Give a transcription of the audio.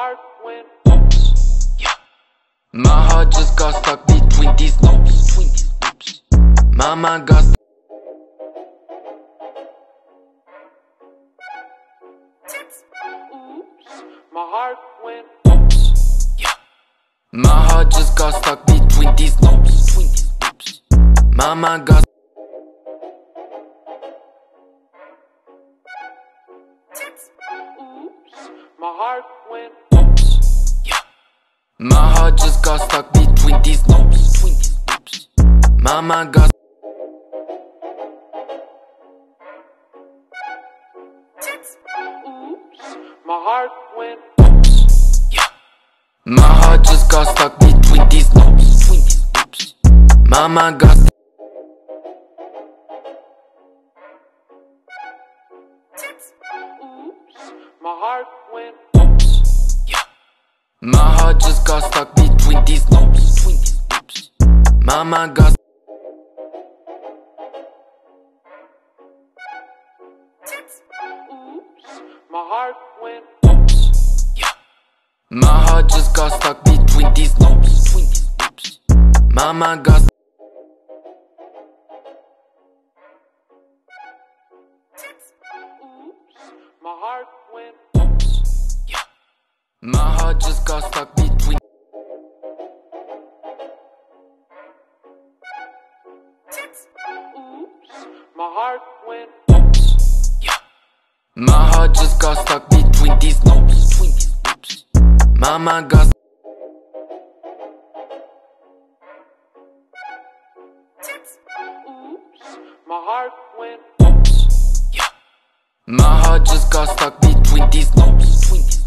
heart went oops. Yeah. My heart just got stuck between these loops. Between these loops. My mind got st- Oops. My heart went oops. Yeah. My heart just got stuck between these loops. Between these loops. My mind got My heart went oops. Yeah. My heart just got stuck between these loops. Between these loops. My mind got oops. My heart went oops. Yeah. My heart just got stuck between these loops. Between these loops. My mind got My heart went oops. Yeah. My heart just got stuck between these loops. Between these loops. My mind got oops. My heart went oops. Yeah. My heart just got stuck between these loops. Between these loops. My mind got heart went oops. Yeah. My heart just got stuck between oops. My heart went oops. Yeah. My heart just got stuck between these loops. Between these loops. My mind got oops. My heart went. My heart just got stuck between these loops.